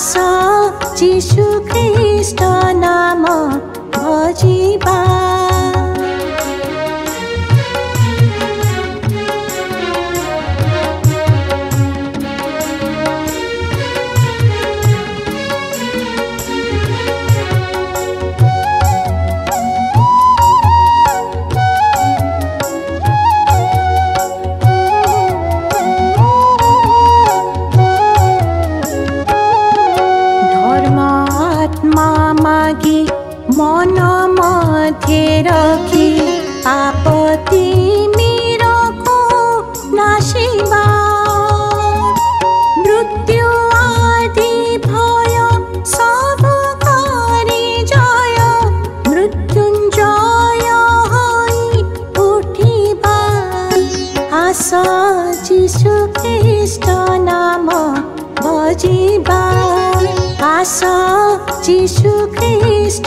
नाम সঙ্গে রাখি আপতি মিরক নাশিবা মৃত্যু আদি ভয় সবকারি জয় মৃত্যুঞ্জয় হই উঠিবা আস যিশু খ্রিস্ট নাম ভজিবা আস যিশু খ্রিস্ট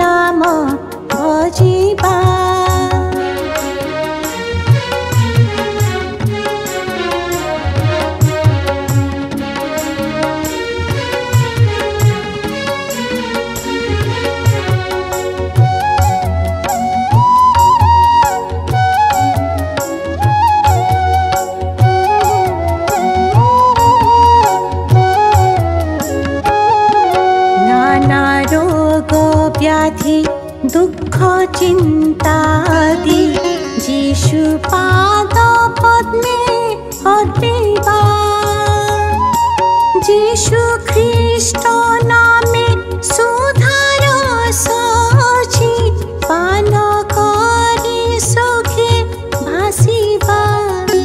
नाम अजीबा त्याधी दुःख चिंता जीशु पादा पद जीशु कृष्ण नामे सुधार रस सी पाना कोनी सोखे हासी बामी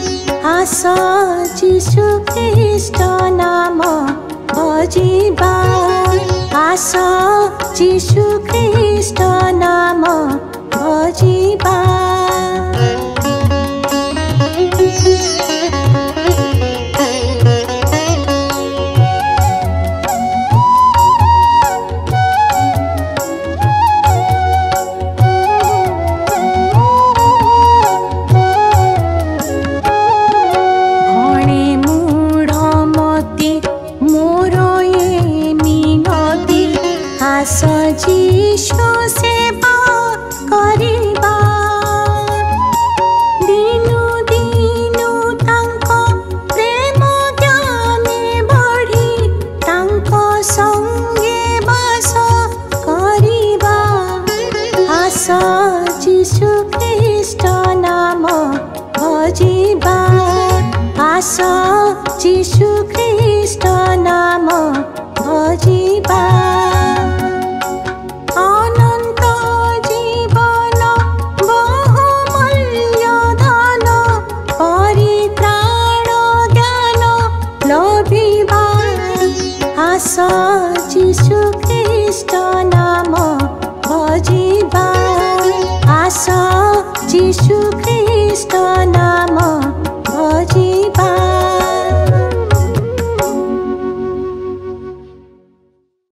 जीशु कृष्ण नाम अजी नाम शुखेष्ठनामजि সজিষ সেবা করিবা দিনু দিনু তাঙ্ক প্রেম জ্ঞানে বড়ি তাঙ্ক সঙ্গে বাস করিবা আস যিশু খ্রিস্ট নাম ভজিবা আস যিশু খ্রিস্ট নাম